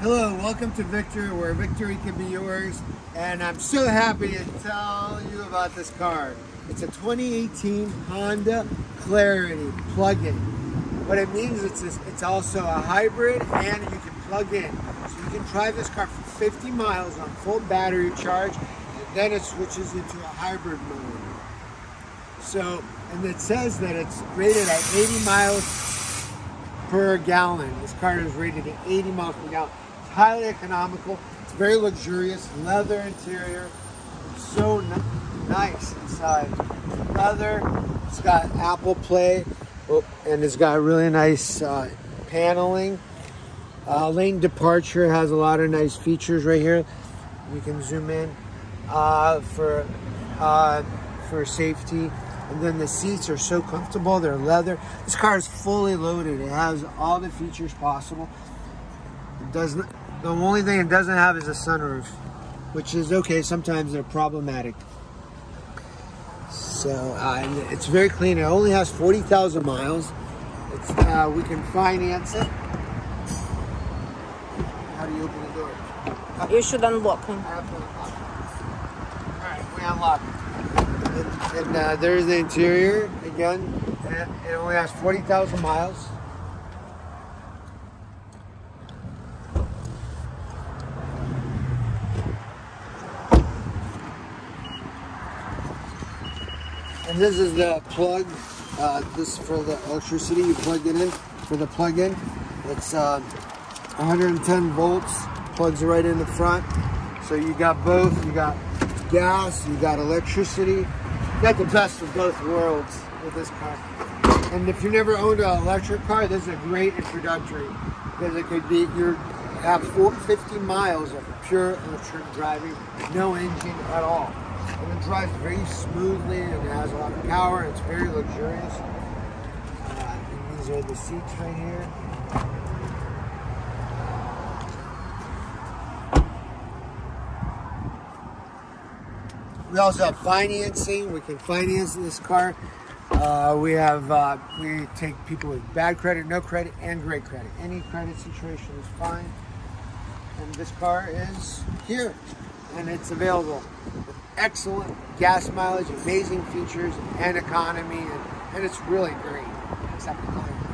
Hello, welcome to Victory, where victory can be yours. And I'm so happy to tell you about this car. It's a 2018 Honda Clarity plug-in. What it means is it's, it's also a hybrid and you can plug in. So you can drive this car for 50 miles on full battery charge and then it switches into a hybrid mode. So, and it says that it's rated at 80 miles per gallon. This car is rated at 80 miles per gallon. Highly economical. It's very luxurious, leather interior. It's so nice inside. Leather. It's got Apple Play, oh, and it's got really nice uh, paneling. Uh, lane departure has a lot of nice features right here. You can zoom in uh, for uh, for safety. And then the seats are so comfortable. They're leather. This car is fully loaded. It has all the features possible. It doesn't. The only thing it doesn't have is a sunroof, which is okay. Sometimes they're problematic. So uh, it's very clean. It only has 40,000 miles. It's, uh, we can finance it. How do you open the door? You should unlock him. Unlock. All right, we unlock. And, and uh, there's the interior again. And it only has 40,000 miles. And this is the plug. Uh, this for the electricity. You plug it in for the plug-in. It's uh, 110 volts. Plugs right in the front. So you got both. You got gas. You got electricity. You got the best of both worlds with this car. And if you never owned an electric car, this is a great introductory because it could be you have 50 miles of pure electric driving, no engine at all. And it drives very smoothly and it has a lot of power. It's very luxurious. Uh, these are the seats right here. We also have financing. We can finance this car. Uh, we have uh, we take people with bad credit, no credit, and great credit. Any credit situation is fine. And this car is here, and it's available with excellent gas mileage, amazing features, and economy, and, and it's really great. Except the color.